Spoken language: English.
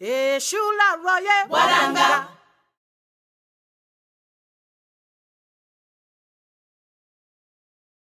eshula roye. Walanga